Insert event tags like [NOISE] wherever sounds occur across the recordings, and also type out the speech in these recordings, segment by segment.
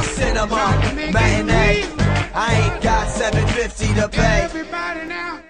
on cinema matinee. I ain't got 750 to pay. Everybody now.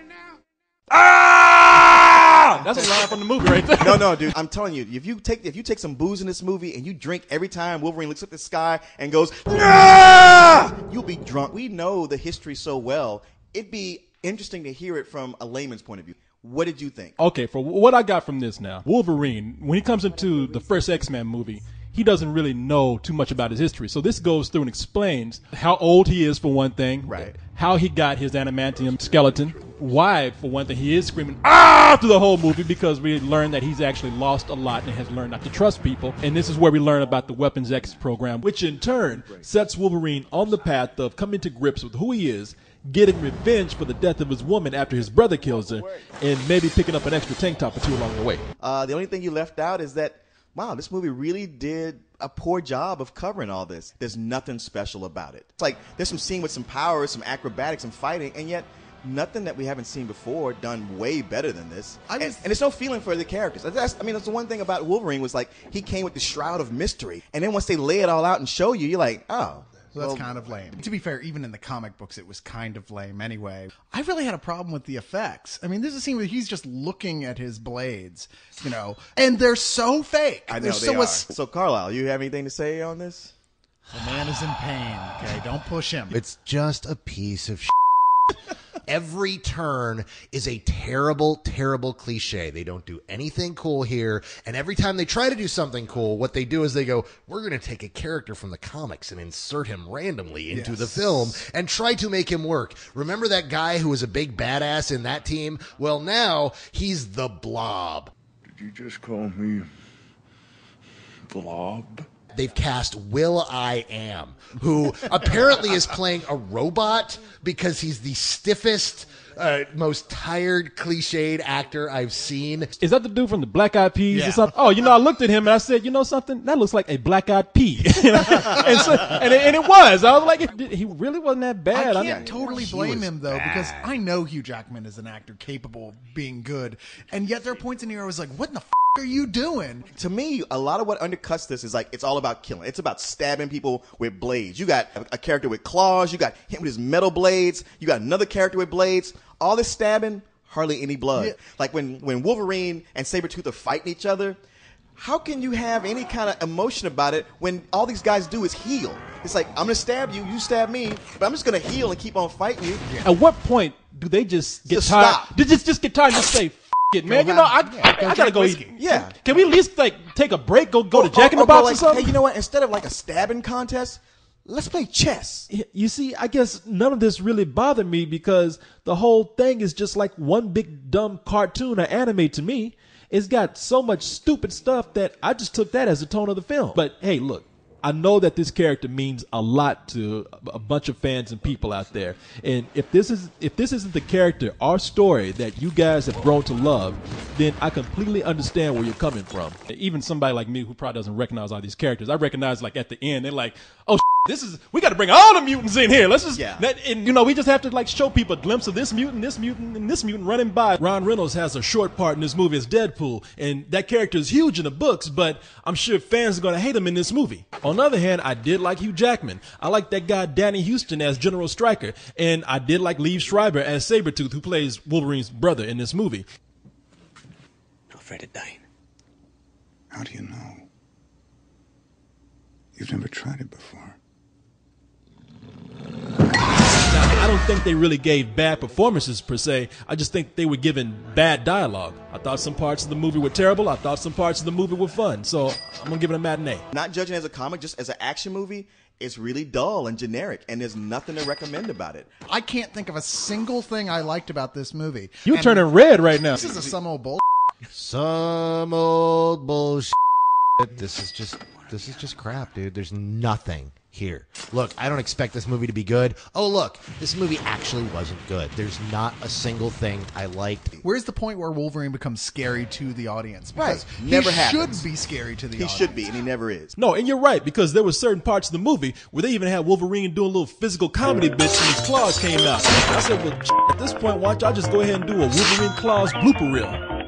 Ah! That's a line from the movie right there. no, no, dude. I'm telling you, if you take if you take some booze in this movie and you drink every time Wolverine looks at the sky and goes, "Ah!" you'll be drunk. We know the history so well. It'd be interesting to hear it from a layman's point of view. What did you think? Okay, for what I got from this now, Wolverine, when he comes into the first X Men movie, he doesn't really know too much about his history. So this goes through and explains how old he is for one thing, Right. How he got his adamantium skeleton, why for one thing he is screaming ah through the whole movie because we learn that he's actually lost a lot and has learned not to trust people. And this is where we learn about the Weapons X program, which in turn sets Wolverine on the path of coming to grips with who he is. Getting revenge for the death of his woman after his brother kills her, and maybe picking up an extra tank top or two along the way. Uh, the only thing you left out is that, wow, this movie really did a poor job of covering all this. There's nothing special about it. It's like there's some scene with some powers, some acrobatics, some fighting, and yet nothing that we haven't seen before done way better than this. I and, and there's no feeling for the characters. That's, I mean, that's the one thing about Wolverine was like he came with the shroud of mystery, and then once they lay it all out and show you, you're like, oh. So that's well, kind of lame. To be fair, even in the comic books, it was kind of lame anyway. I really had a problem with the effects. I mean, there's a scene where he's just looking at his blades, you know, and they're so fake. I know they're they so are. as- So, Carlisle, you have anything to say on this? the man is in pain. Okay, don't push him. It's just a piece of Every turn is a terrible, terrible cliche. They don't do anything cool here. And every time they try to do something cool, what they do is they go, we're going to take a character from the comics and insert him randomly into the film and try to make him work. Remember that guy who was a big badass in that team? Well, now he's the blob. Did you just call me Blob? They've cast Will I Am, who apparently is playing a robot because he's the stiffest, uh, most tired, cliched actor I've seen. Is that the dude from the Black Eyed Peas Yeah. or something? Oh, you know, I looked at him and I said, you know something? That looks like a black eyed pea. [LAUGHS] and, so, and, it, and it was. I was like, it- he really wasn't that bad. I I can't mean, totally blame him though because I know Hugh Jackman is an actor capable of being good, and yet there are points in here I was like, "What in the f- are you doing?" to me, a lot of what undercuts this is like it's all about killing. It's about stabbing people with blades. You got a, a character with claws. You got him with his metal blades. You got another character with blades. All this stabbing, hardly any blood. Yeah. Like when when Wolverine and Sabretooth are fighting each other. How can you have any kind of emotion about it when all these guys do is heal? It's like I'm gonna stab you, you stab me, but I'm just gonna heal and keep on fighting you. at what point do they just get Just tired? stop. They just, just get tired and just [LAUGHS] say, F- it, man. You know, I, yeah, I, I gotta go whiskey. eat. Yeah. Can we at least like take a break, go go to Or- Jack in oh, or- the or Box like, or something? Hey, you know what? Instead of like a stabbing contest, let's play chess. you see, I guess none of this really bothered me because the whole thing is just like one big dumb cartoon or anime to me. It's got so much stupid stuff that I just took that as the tone of the film. But hey, look, I know that this character means a lot to a- bunch of fans and people out there. And if this is if this isn't the character or story that you guys have grown to love, then I completely understand where you're coming from. Even somebody like me who probably doesn't recognize all these characters, I recognize like at the end they're like, "Oh, this is we got to bring all the mutants in here. Let's just Yeah. that, and you know we just have to like show people a glimpse of this mutant, this mutant, and this mutant running by. Ryan Reynolds has a short part in this movie as Deadpool, and that character is huge in the books, but I'm sure fans are going to hate him in this movie. On the other hand, I did like Hugh Jackman. I like that guy Danny Huston as General Stryker, and I did like Liev Schreiber as Sabretooth, who plays Wolverine's brother in this movie. Not Afraid of dying. How do you know? You've never tried it before. Think they really gave bad performances per se. I just think they were given bad dialogue. I thought some parts of the movie were terrible. I thought some parts of the movie were fun. So I'm gonna give it a matinee. Not judging as a comic, just as an action movie, it's really dull and generic, and there's nothing to recommend about it. I can't think of a single thing I liked about this movie. You're And turning red right now. This is a some old bull. Some old bullshit. This is just this is just crap, dude. There's nothing here. Look, I don't expect this movie to be good. Oh, look, this movie actually wasn't good. There's not a single thing I liked. Where's the point where Wolverine becomes scary to the audience? Because Right. Never he happens. should be scary to the He audience. should be, and he never is. No, and you're right because there were certain parts of the movie where they even had Wolverine doing little physical comedy bits and his claws came out. I said, well, [LAUGHS] at this point, why don't y'all just go ahead and do a Wolverine claws blooper reel?